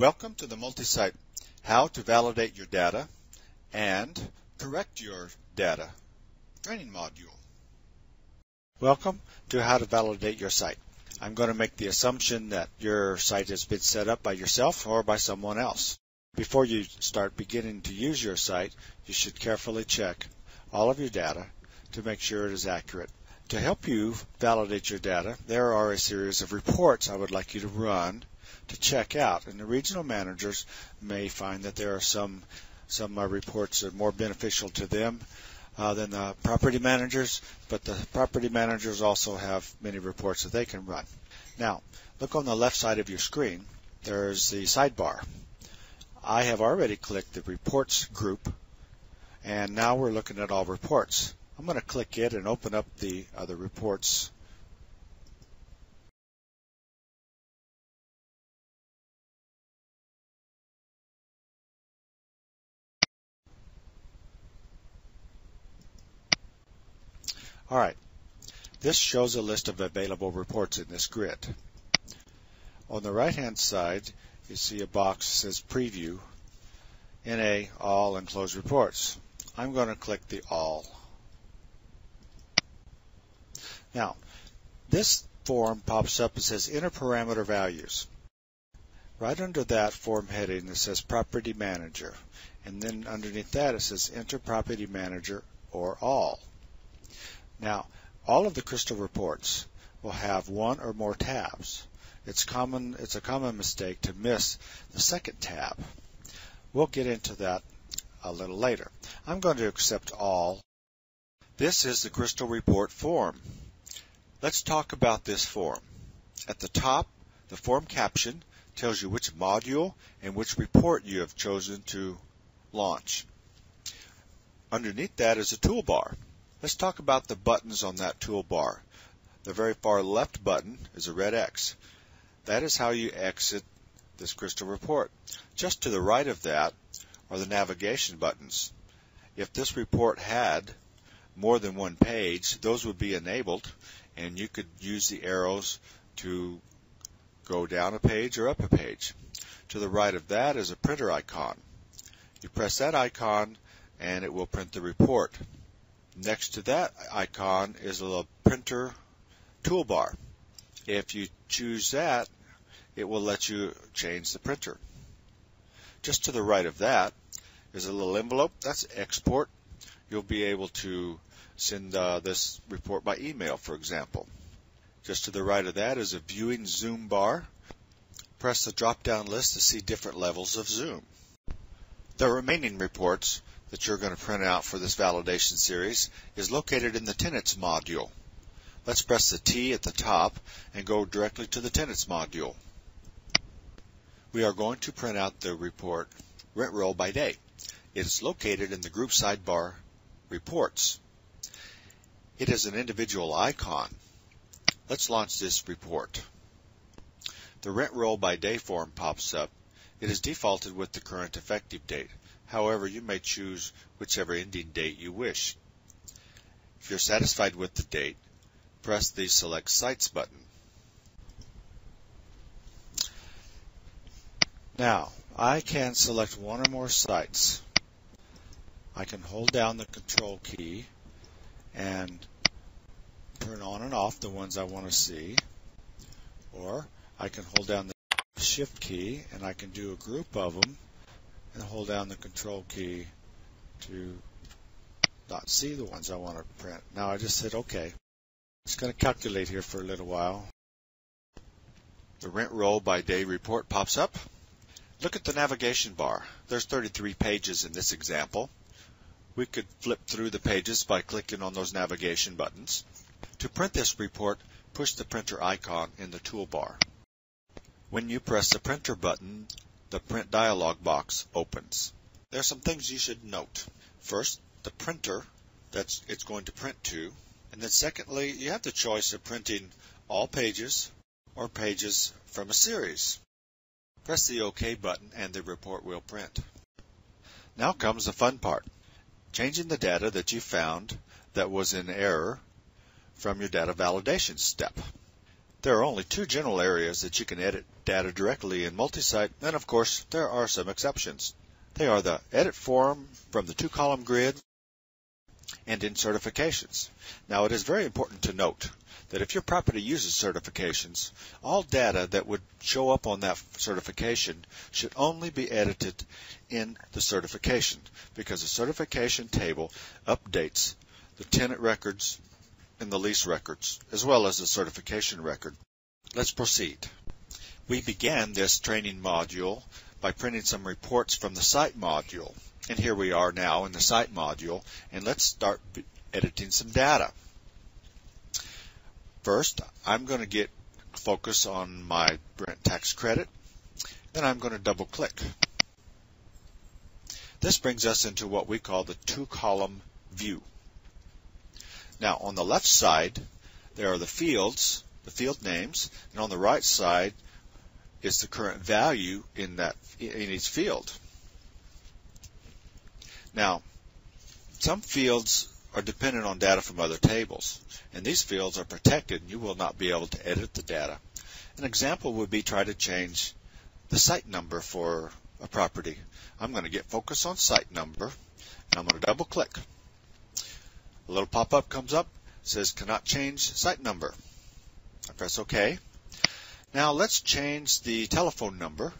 Welcome to the MultiSite How to Validate Your Data and Correct Your Data training module. Welcome to How to Validate Your Site. I'm going to make the assumption that your site has been set up by yourself or by someone else. Before you start beginning to use your site, you should carefully check all of your data to make sure it is accurate. To help you validate your data, there are a series of reports I would like you to run to check out. And the regional managers may find that there are some some uh, reports that are more beneficial to them uh, than the property managers, but the property managers also have many reports that they can run. Now, look on the left side of your screen. There's the sidebar. I have already clicked the reports group, and now we're looking at all reports. I'm going to click it and open up the other reports All right. This shows a list of available reports in this grid. On the right-hand side, you see a box that says Preview, NA, All, and Close Reports. I'm going to click the All. Now, this form pops up and says Enter Parameter Values. Right under that form heading, it says Property Manager. And then underneath that, it says Enter Property Manager or All. Now, all of the crystal reports will have one or more tabs. It's common it's a common mistake to miss the second tab. We'll get into that a little later. I'm going to accept all. This is the crystal report form. Let's talk about this form. At the top, the form caption tells you which module and which report you have chosen to launch. Underneath that is a toolbar. Let's talk about the buttons on that toolbar. The very far left button is a red X. That is how you exit this crystal report. Just to the right of that are the navigation buttons. If this report had more than one page, those would be enabled and you could use the arrows to go down a page or up a page. To the right of that is a printer icon. You press that icon and it will print the report. Next to that icon is a little printer toolbar. If you choose that, it will let you change the printer. Just to the right of that is a little envelope. That's export. You'll be able to send uh, this report by email, for example. Just to the right of that is a viewing zoom bar. Press the drop down list to see different levels of zoom. The remaining reports that you're going to print out for this validation series is located in the tenants module. Let's press the T at the top and go directly to the tenants module. We are going to print out the report rent roll by day. It is located in the group sidebar reports. It is an individual icon. Let's launch this report. The rent roll by day form pops up. It is defaulted with the current effective date. However, you may choose whichever ending date you wish. If you're satisfied with the date, press the Select Sites button. Now, I can select one or more sites. I can hold down the Control key and turn on and off the ones I want to see. Or I can hold down the Shift key and I can do a group of them and hold down the control key to not see the ones I want to print. Now I just hit OK. It's going to calculate here for a little while. The rent roll by day report pops up. Look at the navigation bar. There's 33 pages in this example. We could flip through the pages by clicking on those navigation buttons. To print this report, push the printer icon in the toolbar. When you press the printer button, the print dialog box opens. There are some things you should note. First, the printer that it's going to print to. And then secondly, you have the choice of printing all pages or pages from a series. Press the OK button and the report will print. Now comes the fun part. Changing the data that you found that was in error from your data validation step. There are only two general areas that you can edit data directly in MultiSite, and of course, there are some exceptions. They are the edit form from the two-column grid and in certifications. Now, it is very important to note that if your property uses certifications, all data that would show up on that certification should only be edited in the certification because the certification table updates the tenant records and the lease records as well as the certification record. Let's proceed. We began this training module by printing some reports from the site module. And here we are now in the site module and let's start editing some data. First, I'm going to get focus on my rent tax credit. Then I'm going to double click. This brings us into what we call the two column view. Now on the left side, there are the fields, the field names, and on the right side is the current value in that in each field. Now, some fields are dependent on data from other tables, and these fields are protected and you will not be able to edit the data. An example would be try to change the site number for a property. I'm going to get focus on site number and I'm going to double click. A little pop-up comes up, says cannot change site number. I press OK. Now let's change the telephone number.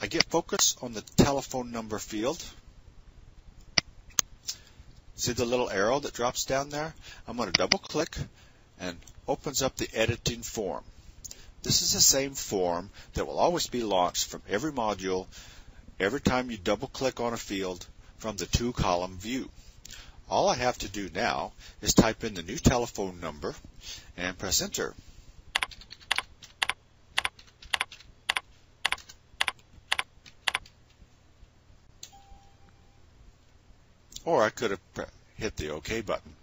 I get focus on the telephone number field See the little arrow that drops down there? I'm going to double click and opens up the editing form. This is the same form that will always be launched from every module every time you double click on a field from the two column view. All I have to do now is type in the new telephone number and press enter. or I could have hit the OK button.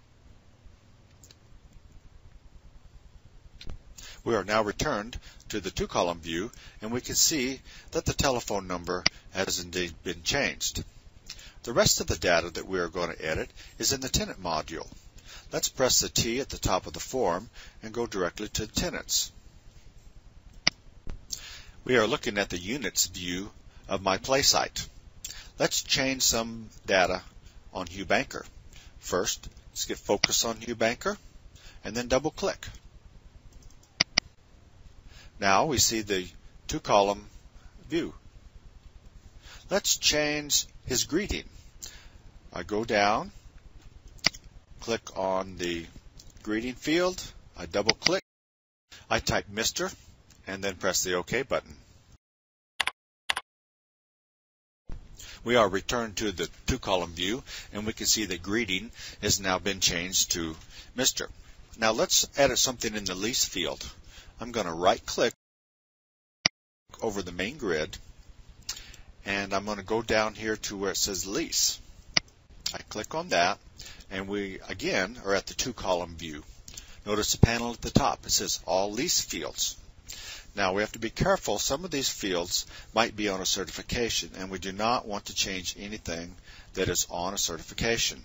We are now returned to the two-column view and we can see that the telephone number has indeed been changed. The rest of the data that we are going to edit is in the tenant module. Let's press the T at the top of the form and go directly to tenants. We are looking at the units view of my PlaySite. Let's change some data on Hugh Banker. First, let's get focus on Hugh Banker and then double click. Now we see the two column view. Let's change his greeting. I go down, click on the greeting field, I double click, I type Mr. and then press the OK button. we are returned to the two column view and we can see that greeting has now been changed to Mr. Now let's edit something in the lease field. I'm going to right click over the main grid and I'm going to go down here to where it says lease. I click on that and we again are at the two column view. Notice the panel at the top. It says all lease fields. Now we have to be careful. Some of these fields might be on a certification and we do not want to change anything that is on a certification.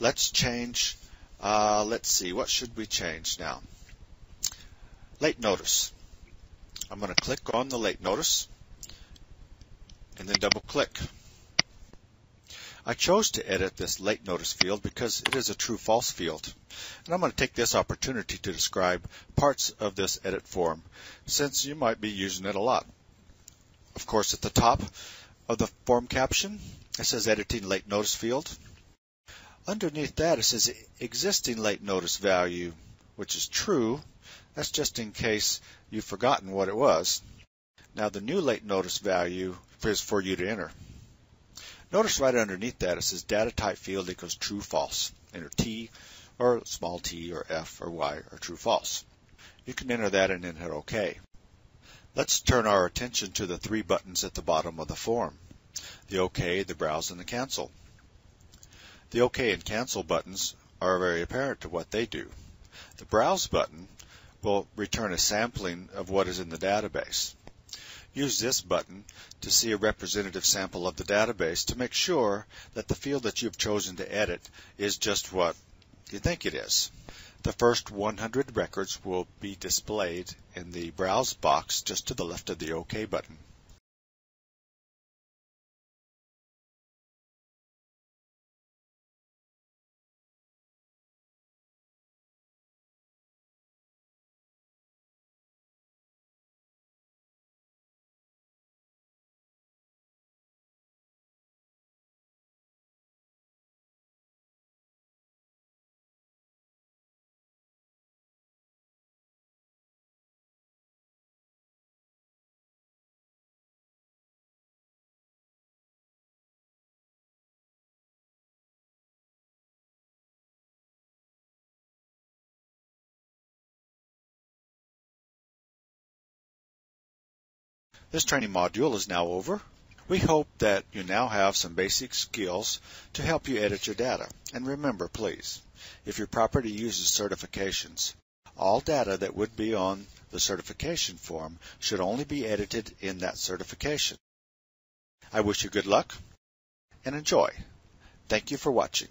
Let's change, uh, let's see, what should we change now? Late notice. I'm going to click on the late notice and then double click. I chose to edit this late notice field because it is a true false field. And I'm going to take this opportunity to describe parts of this edit form since you might be using it a lot. Of course, at the top of the form caption, it says editing late notice field. Underneath that, it says existing late notice value, which is true. That's just in case you've forgotten what it was. Now the new late notice value is for you to enter. Notice right underneath that it says data type field equals true false. Enter T or small t or F or Y or true false. You can enter that and then hit OK. Let's turn our attention to the three buttons at the bottom of the form. The OK, the Browse, and the Cancel. The OK and Cancel buttons are very apparent to what they do. The Browse button will return a sampling of what is in the database. Use this button to see a representative sample of the database to make sure that the field that you've chosen to edit is just what you think it is. The first 100 records will be displayed in the Browse box just to the left of the OK button. This training module is now over. We hope that you now have some basic skills to help you edit your data. And remember, please, if your property uses certifications, all data that would be on the certification form should only be edited in that certification. I wish you good luck and enjoy. Thank you for watching.